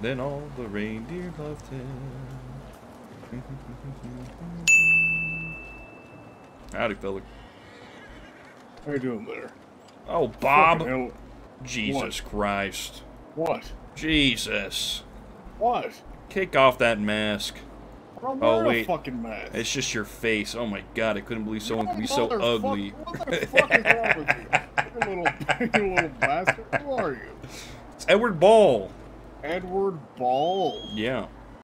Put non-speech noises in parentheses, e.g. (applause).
Then all the reindeer loved him. (laughs) Howdy, fella. How you doing there? Oh, Bob. Jesus Christ. What? Jesus. What? Kick off that mask. I'm Oh, wait. fucking mask. It's just your face. Oh my god, I couldn't believe someone could be so ugly. What the fuck is wrong with you? You little, (laughs) you little bastard. Who are you? It's Edward Ball. Edward Ball. Yeah.